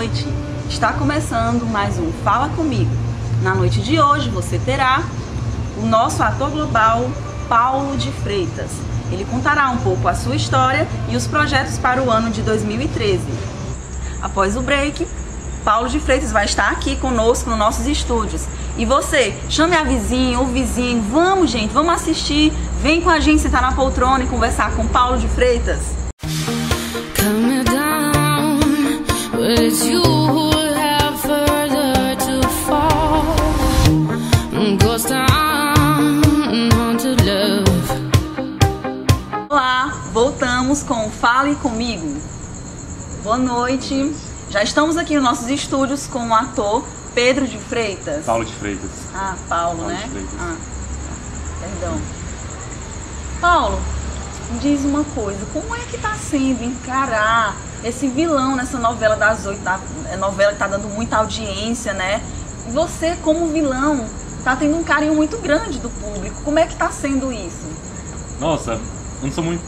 noite. Está começando mais um Fala Comigo. Na noite de hoje você terá o nosso ator global, Paulo de Freitas. Ele contará um pouco a sua história e os projetos para o ano de 2013. Após o break, Paulo de Freitas vai estar aqui conosco nos nossos estúdios. E você, chame a vizinha ou vizinho, vamos gente, vamos assistir, vem com a gente sentar na poltrona e conversar com Paulo de Freitas. Olá, voltamos com Fale Comigo. Boa noite. Já estamos aqui nos nossos estúdios com o ator Pedro de Freitas. Paulo de Freitas. Ah, Paulo, Paulo né? de Freitas. Ah, perdão. Paulo, me diz uma coisa, como é que tá sendo encarar esse vilão nessa novela das oito, da, é novela que tá dando muita audiência, né? Você, como vilão, tá tendo um carinho muito grande do público. Como é que tá sendo isso? Nossa, eu não sou muito.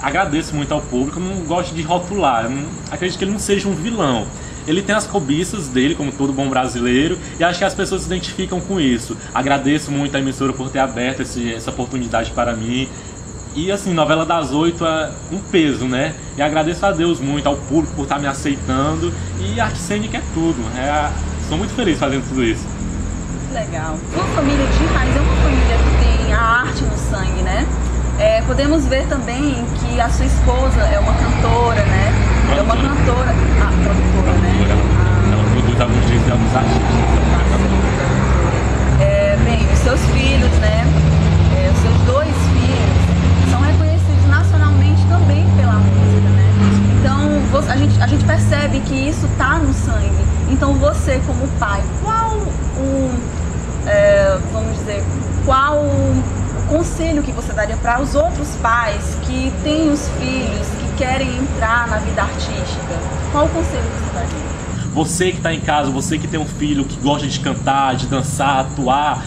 Agradeço muito ao público, eu não gosto de rotular. Eu não... Acredito que ele não seja um vilão. Ele tem as cobiças dele, como todo bom brasileiro, e acho que as pessoas se identificam com isso. Agradeço muito a emissora por ter aberto esse- essa oportunidade para mim. E assim, novela das oito é um peso, né? E agradeço a Deus muito, ao público por estar me aceitando. E a Arte Cênica é tudo. É a- Sou muito feliz fazendo tudo isso. Legal. Uma família de raiz é uma família que tem a arte no sangue, né? É, podemos ver também que a sua esposa é uma cantora, né? É uma cantora. Ah, produtora, né? Ah. Ela produz alguns discos e alguns artistas. É, bem, os seus filhos, né? É, os seus dois filhos são reconhecidos nacionalmente também pela música, né? Então você- a, gente, a gente percebe que isso tá no sangue. Então você, como pai, qual o, é, vamos dizer, qual o conselho que você daria para os outros pais que têm os filhos que querem entrar na vida artística? Qual o conselho que você daria? Você que está em casa, você que tem um filho que gosta de cantar, de dançar, atuar,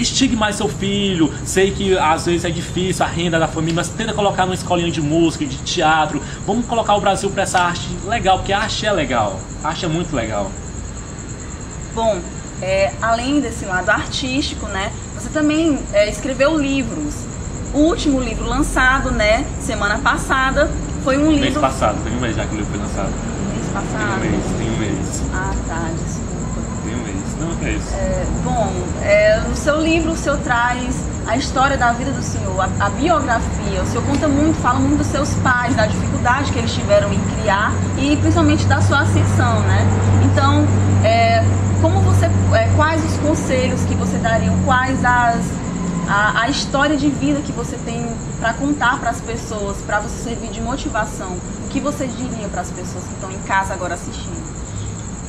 estigue mais seu filho. Sei que às vezes é difícil a renda da família, mas tenta colocar numa escolinha de música, de teatro. Vamos colocar o Brasil para essa arte legal, porque a arte é legal. A arte é muito legal. Bom, é, além desse lado artístico, né, você também é, escreveu livros. O último livro lançado, né, semana passada, foi um Mês livro. passado, tem um mês já que o livro foi lançado. Mês Tem um passado. mês, tem um mês, Ah, tá, desculpa. tem um mês. Não, é isso. É, bom, é, no seu livro o senhor traz a história da vida do senhor, a, a biografia. O senhor conta muito, fala muito dos seus pais, da dificuldade que eles tiveram em criar e principalmente da sua ascensão, né? Então, é, como você, é, quais os conselhos que você daria, quais as a, a história de vida que você tem para contar para as pessoas, para você servir de motivação? O que você diria para as pessoas que estão em casa agora assistindo?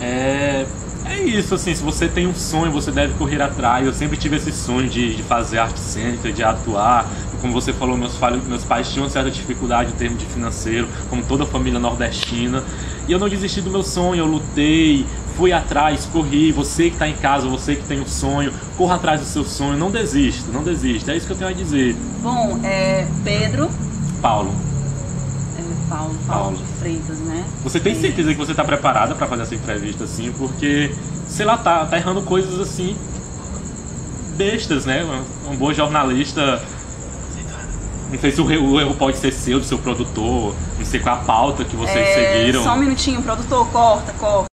É, é isso, assim, se você tem um sonho, você deve correr atrás. Eu sempre tive esse sonho de, de fazer arte cênica, de atuar. Como você falou, meus, falhos, meus pais tinham certa dificuldade em termos de financeiro, como toda a família nordestina. E eu não desisti do meu sonho, eu lutei, fui atrás, corri. Você que está em casa, você que tem um sonho, corra atrás do seu sonho, não desista, não desista. É isso que eu tenho a dizer. Bom, é, Pedro, Paulo, Paulo, Paulo Paulo. de Freitas, né? Você tem É. certeza que você tá preparada pra fazer essa entrevista assim? Porque, sei lá, tá, tá errando coisas assim bestas, né? Uma, uma boa jornalista. Não sei se o, re- o erro pode ser seu, do seu produtor, não sei qual a pauta que vocês É, seguiram. Só um minutinho, produtor, corta, corta.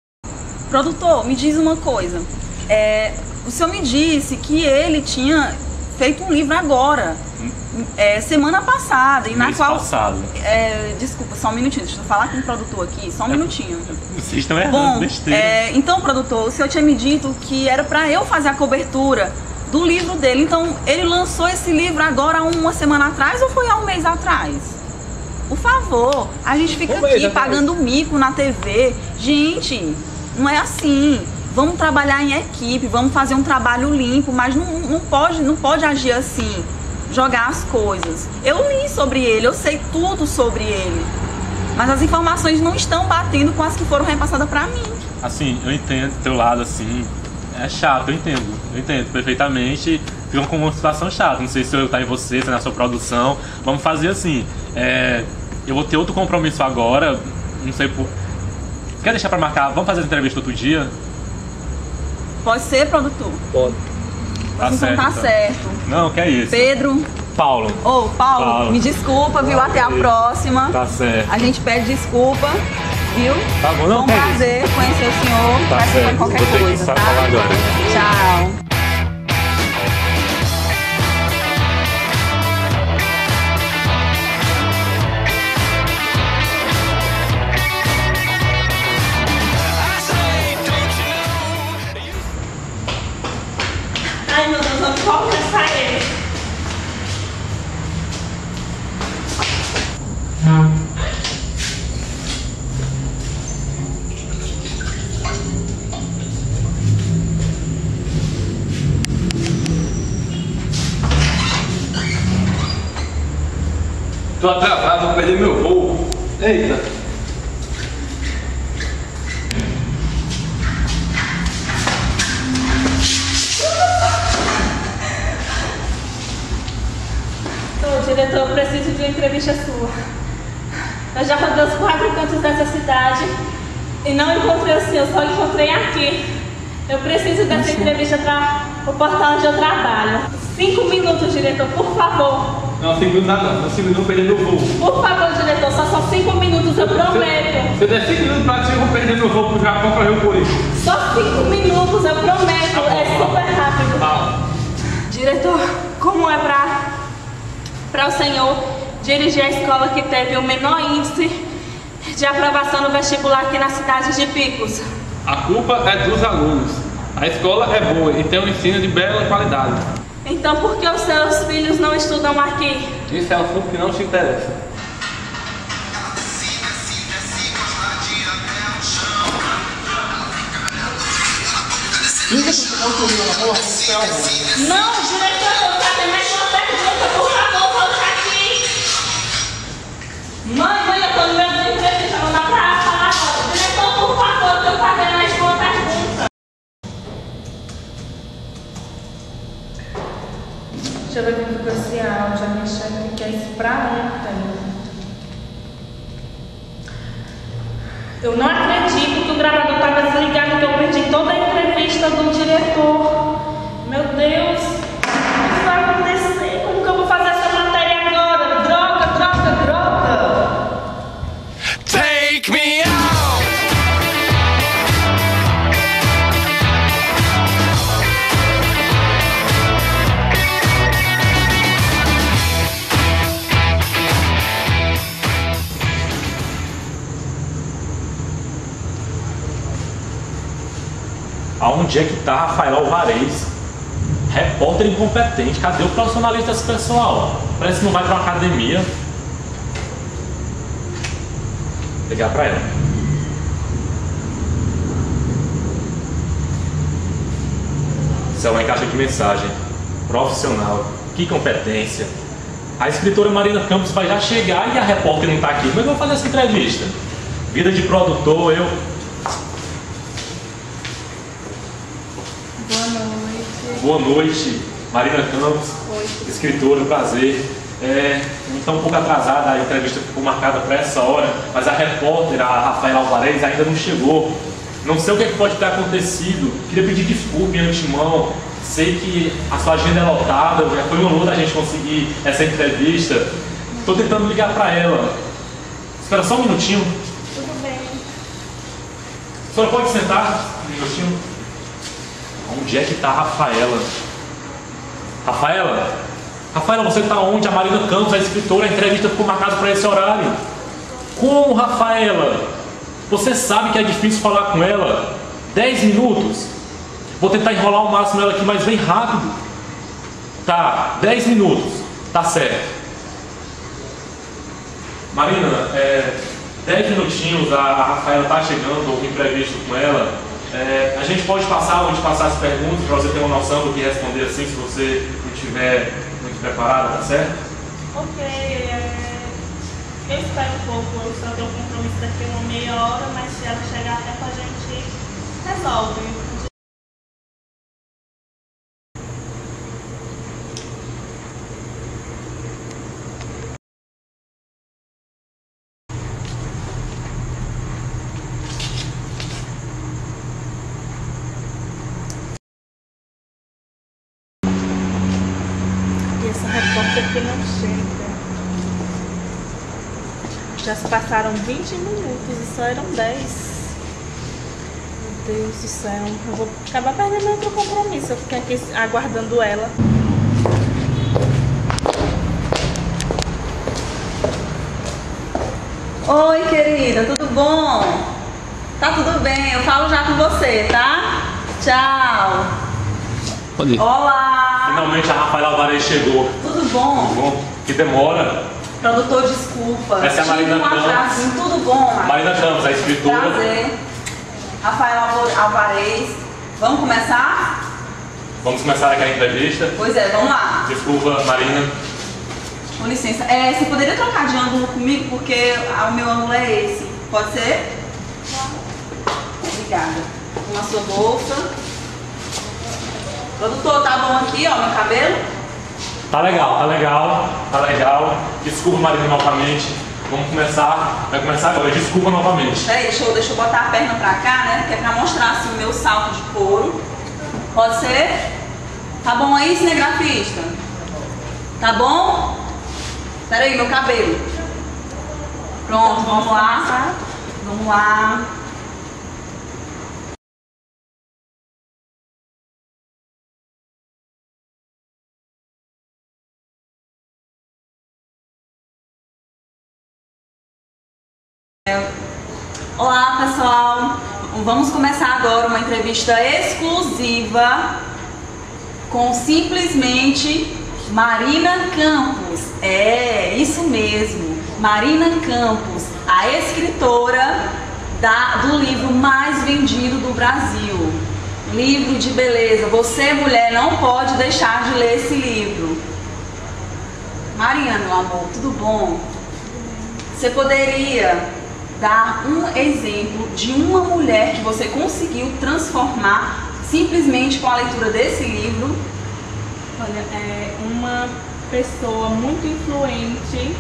Produtor, me diz uma coisa. É, o senhor me disse que ele tinha feito um livro agora, é, semana passada, e na mês qual. passado. É, desculpa, só um minutinho, deixa eu falar com o produtor aqui, só um minutinho. Vocês estão errando, Bom, É besteira. é, então, produtor, o senhor tinha me dito que era pra eu fazer a cobertura do livro dele. Então, ele lançou esse livro agora há uma semana atrás ou foi há um mês atrás? Por favor, a gente fica Um aqui pagando mico na TV. Gente, não é assim. Vamos trabalhar em equipe, vamos fazer um trabalho limpo, mas não, não, pode, não pode agir assim, jogar as coisas. Eu li sobre ele, eu sei tudo sobre ele. Mas as informações não estão batendo com as que foram repassadas pra mim. Assim, eu entendo teu lado, assim. É chato, eu entendo. Eu entendo perfeitamente. Fica com uma situação chata. Não sei se eu tá em você, se é na sua produção. Vamos fazer assim. é, eu vou ter outro compromisso agora. Não sei por. quer deixar pra marcar? Vamos fazer a entrevista outro dia? Pode ser, produtor? Pode. Tá então certo. tá então. certo. Não, que é isso. Pedro, Paulo. ô Paulo, Paulo. me desculpa, viu? Até a Isso. próxima. Tá certo. A gente pede desculpa, viu? Tá bom, não Foi um é prazer conhecer o senhor. Tá certo. qualquer Vou coisa, sa- tá? Tchau. Eita. Ô, diretor, eu preciso de uma entrevista sua. Eu já rodei os quatro cantos dessa cidade e não encontrei o senhor, só encontrei aqui. Eu preciso dessa entrevista para o portal onde eu trabalho. Cinco minutos, diretor, por favor. Não, cinco minutos nada não. Não, cinco minutos eu vou perder meu voo. Por favor, diretor, só são cinco minutos, eu prometo. Se eu der cinco minutos pra ti, eu vou perder meu voo pro Japão pra ver o Corinthians. Só cinco minutos, eu prometo. É super rápido. Tá. Diretor, como é para para o senhor dirigir a escola que teve o menor índice de aprovação no vestibular aqui na cidade de Picos? A culpa é dos alunos. A escola é boa e tem um ensino de bela qualidade. Então, por que os seus filhos estudam aqui? Isso é um assunto que não te interessa. Não, diretor, eu vou fazer mais uma pergunta, por favor, volte aqui. Mãe, mãe, eu tô no meio da entrevista, não dá pra falar agora. Diretor, por favor, eu tô fazendo mais Deixa eu ver como ficou esse áudio, a minha chefe quer isso pra ontem. Eu não acredito que o gravador estava desligado, que eu perdi toda a entrevista do diretor. Meu Deus, Aonde é que tá Rafael Alvarez? Repórter incompetente. Cadê o profissionalismo desse pessoal? Parece que não vai pra uma academia. Ligar pra ela. Céu em caixa de mensagem. Profissional. Que competência. A escritora Marina Campos vai já chegar e a repórter não tá aqui. Como é que eu vou fazer essa entrevista? Vida de produtor, eu. Boa noite. Boa noite, Marina Campos, escritora, prazer. É, então um pouco atrasada, a entrevista ficou marcada para essa hora, mas a repórter, a Rafaela Alvarez, ainda não chegou. Não sei o que, é que pode ter acontecido. Queria pedir desculpa em antemão. Sei que a sua agenda é lotada, já foi um honor a gente conseguir essa entrevista. Estou tentando ligar para ela. Espera só um minutinho. Tudo bem. A senhora pode sentar um minutinho? Onde é que está a Rafaela? Rafaela? Rafaela, você está onde? A Marina Campos, a escritora, a entrevista ficou marcada para esse horário. Como, Rafaela? Você sabe que é difícil falar com ela? Dez minutos? Vou tentar enrolar o máximo ela aqui, mas bem rápido. Tá, dez minutos. Tá certo. Marina, é, dez minutinhos, a, a Rafaela está chegando, houve imprevisto com ela. É, a gente pode passar, vou te passar as perguntas para você ter uma noção do que responder assim, se você não estiver muito preparada, tá certo? Ok, é... eu espero um pouco, eu só tenho um compromisso daqui a uma meia hora, mas se ela chegar a tempo a gente resolve. Acho que não chega. Já se passaram 20 minutos e só eram 10. Meu Deus do céu. Eu vou acabar perdendo outro compromisso. Eu fiquei aqui aguardando ela. Oi, querida, tudo bom? Tá tudo bem, eu falo já com você, tá? Tchau. Pode ir. Olá, Finalmente a Rafaela Alvarez chegou. Tudo bom? Bom, que demora. Produtor, desculpa. Essa é a Marina um Campos. atrasinho, tudo bom, Marina? Marina Campos, a escritora. Prazer. Rafael Alvarez. Vamos começar? Vamos começar aqui a entrevista. Pois é, vamos lá. Desculpa, Marina. Com licença. É, você poderia trocar de ângulo comigo, porque o meu ângulo é esse. Pode ser? Obrigada. Com a sua bolsa. Produtor, tá bom aqui, ó, meu cabelo? Tá legal, tá legal, tá legal. Desculpa, Marina, novamente. Vamos começar. Vai começar agora. Desculpa novamente. Peraí, deixa eu, deixa eu botar a perna pra cá, né? Que é pra mostrar assim, o meu salto de couro. Pode ser? Tá bom aí, cinegrafista? Tá bom? Peraí, meu cabelo. Pronto, vamos lá. Vamos lá. Pessoal, vamos começar agora uma entrevista exclusiva com simplesmente Marina Campos. É, isso mesmo, Marina Campos, a escritora da- do livro mais vendido do Brasil. Livro de beleza. Você, mulher, não pode deixar de ler esse livro. Marina, meu amor, tudo bom? Você poderia dar um exemplo de uma mulher que você conseguiu transformar simplesmente com a leitura desse livro? Olha, é uma pessoa muito influente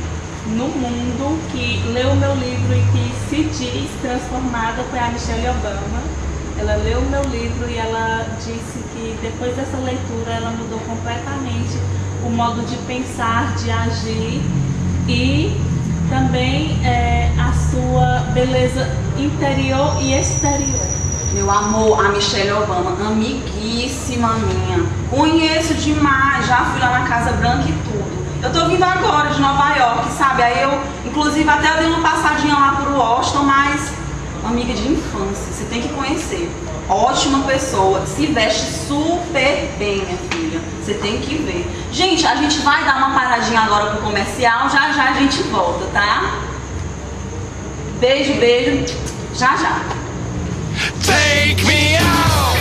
no mundo que leu meu livro e que se diz transformada foi a Michelle Obama. Ela leu meu livro e ela disse que depois dessa leitura ela mudou completamente o modo de pensar, de agir e também é, a sua beleza interior e exterior. Meu amor, a Michelle Obama, amiguíssima minha. Conheço demais, já fui lá na Casa Branca e tudo. Eu tô vindo agora de Nova York, sabe? Aí eu, inclusive, até dei uma passadinha lá pro Washington, mas amiga de infância, você tem que conhecer. Ótima pessoa, se veste super bem, minha filha. Você tem que ver. Gente, a gente vai dar uma paradinha agora pro comercial, já já a gente volta, tá? Beijo, beijo. Já já. Take me out.